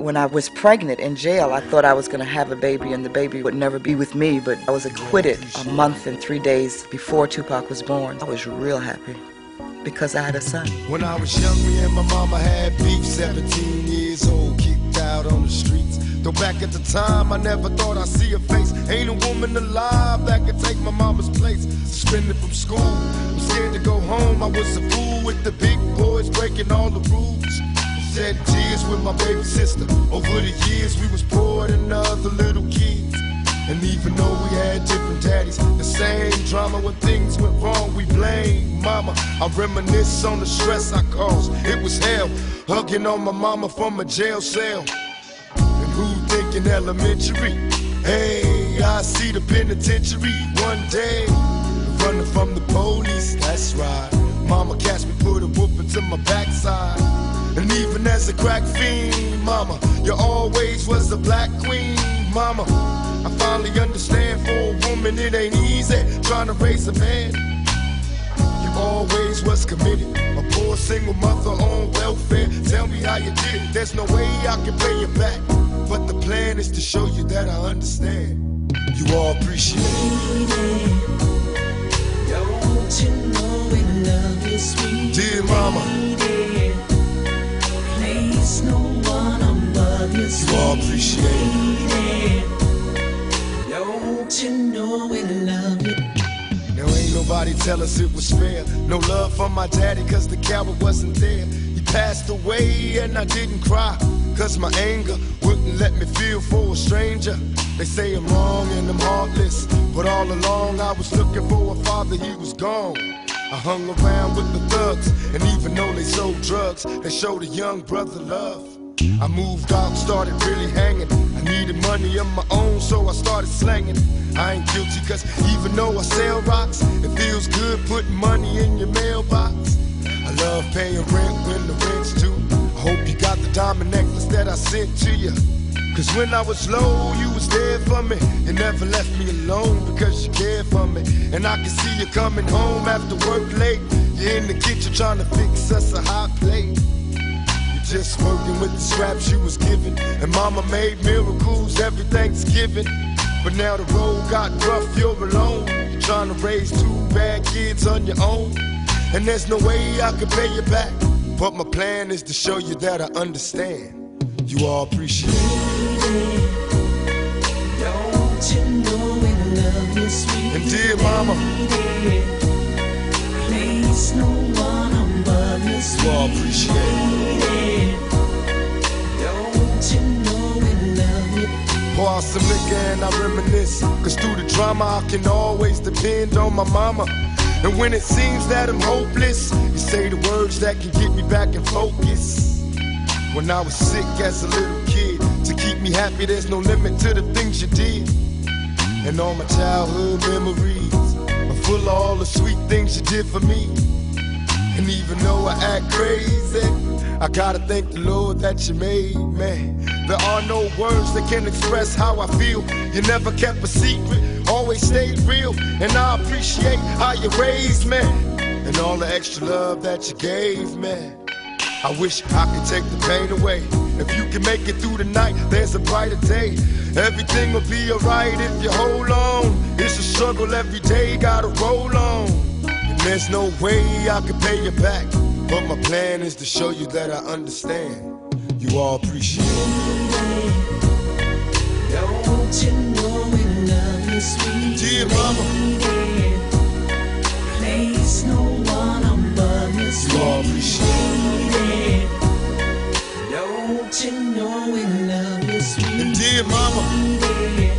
When I was pregnant in jail, I thought I was going to have a baby and the baby would never be with me, but I was acquitted a month and three days before Tupac was born. I was real happy because I had a son. When I was young, me and my mama had beef, 17 years old, kicked out on the streets. Though back at the time, I never thought I'd see her face. Ain't a woman alive that could take my mama's place. Suspended from school, I'm scared to go home. I was a fool with the big boys breaking all the rules shed tears with my baby sister. Over the years, we was poor than other little kids. And even though we had different daddies, the same drama when things went wrong, we blame mama. I reminisce on the stress I caused. It was hell, hugging on my mama from a jail cell. And who thinking elementary? Hey, I see the penitentiary one day. Running from the police, that's right. Mama catch me, put a whooping to my backside. As a crack fiend, mama, you always was a black queen, mama. I finally understand for a woman it ain't easy trying to raise a man. You always was committed, a poor single mother on welfare. Tell me how you did it. There's no way I can pay you back, but the plan is to show you that I understand. You all appreciate it. Dear mama. You all appreciate it. Don't you know we love you? Now ain't nobody tell us it was fair. No love from my daddy, cause the coward wasn't there. He passed away and I didn't cry. Cause my anger wouldn't let me feel for a stranger. They say I'm wrong and I'm heartless. But all along I was looking for a father, he was gone. I hung around with the thugs, and even though they sold drugs, they showed a young brother love. I moved out, started really hanging. I needed money of my own, so I started slanging. I ain't guilty, cause even though I sell rocks, it feels good putting money in your mailbox. I love paying rent when the rent's due. I hope you got the diamond necklace that I sent to you. Cause when I was low, you was there for me. You never left me alone because you cared for me. And I can see you coming home after work late. You're in the kitchen trying to fix us a hot plate just working with the scraps you was given. And mama made miracles every Thanksgiving. But now the road got rough, you're alone. Trying to raise two bad kids on your own. And there's no way I can pay you back. But my plan is to show you that I understand. You all appreciate it. Don't you know we love you, sweet And dear mama, Please, no one above you, sweet you all appreciate it. Out some liquor and I reminisce. Cause through the drama, I can always depend on my mama. And when it seems that I'm hopeless, you say the words that can get me back in focus. When I was sick as a little kid, to keep me happy, there's no limit to the things you did. And all my childhood memories are full of all the sweet things you did for me. And even though I act crazy, I gotta thank the Lord that you made me. There are no words that can express how I feel. You never kept a secret, always stayed real. And I appreciate how you raised me and all the extra love that you gave me. I wish I could take the pain away. If you can make it through the night, there's a brighter day. Everything will be alright if you hold on. It's a struggle every day, gotta roll on. And there's no way I can pay you back. But my plan is to show you that I understand you all appreciate it. Don't you know we love you, mama. Place no one above you, You all appreciate it. Don't you know we love you, sweet Indeed, mama.